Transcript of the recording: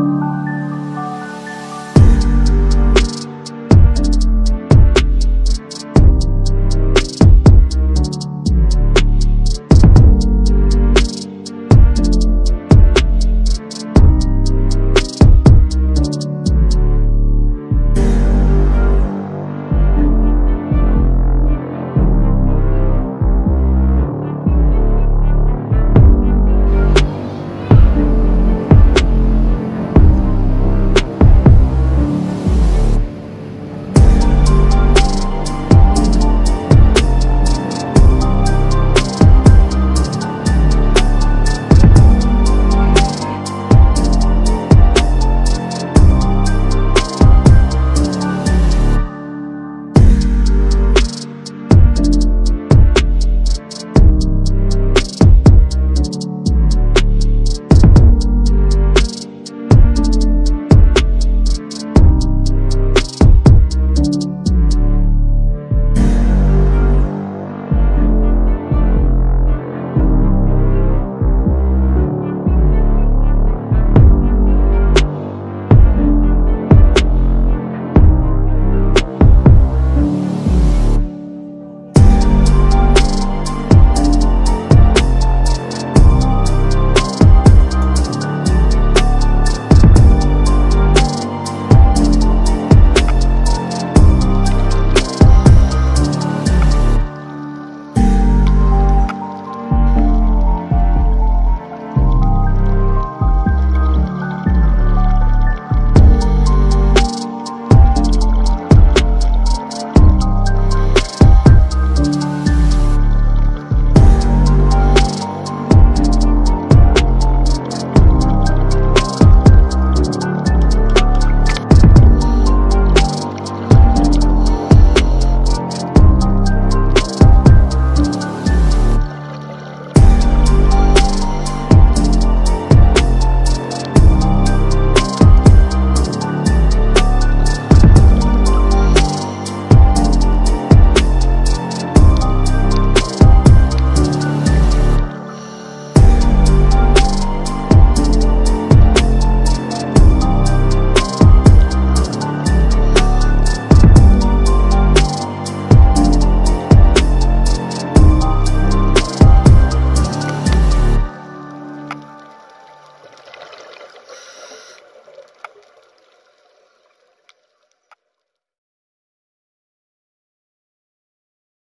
Música